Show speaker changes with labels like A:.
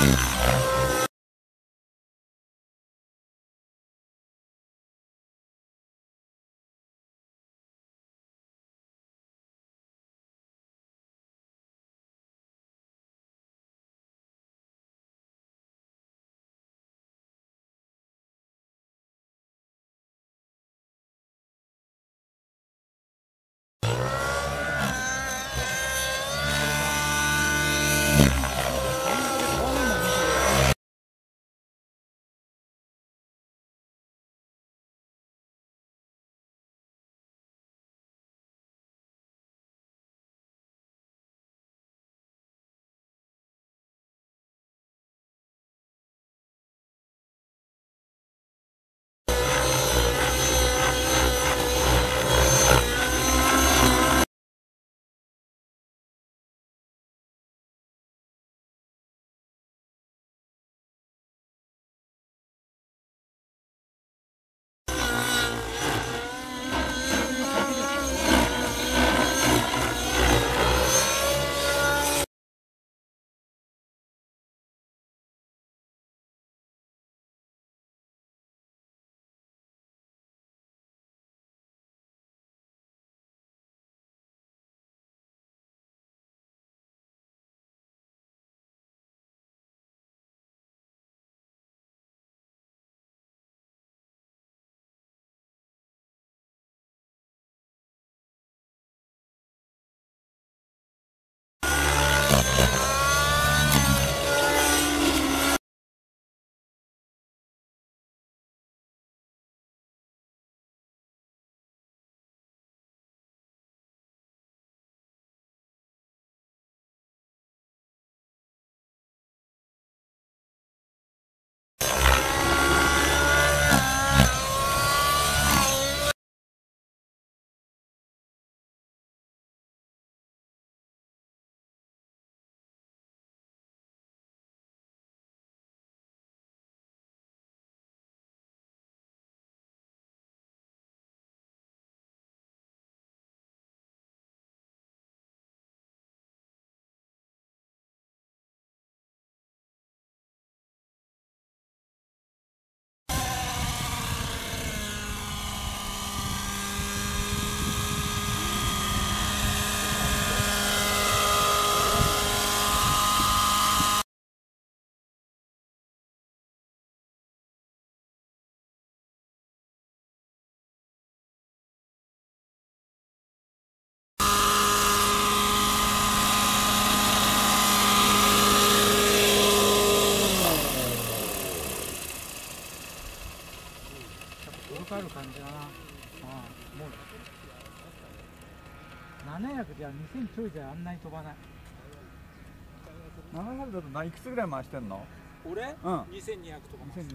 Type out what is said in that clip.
A: Yeah. かる感じだな、ああもう700じゃ2000ちょいじゃあんなに飛ばない。
B: 700だと何いくつぐらい回してんの？
C: 俺、
B: うん。
C: 2200とか
B: 2200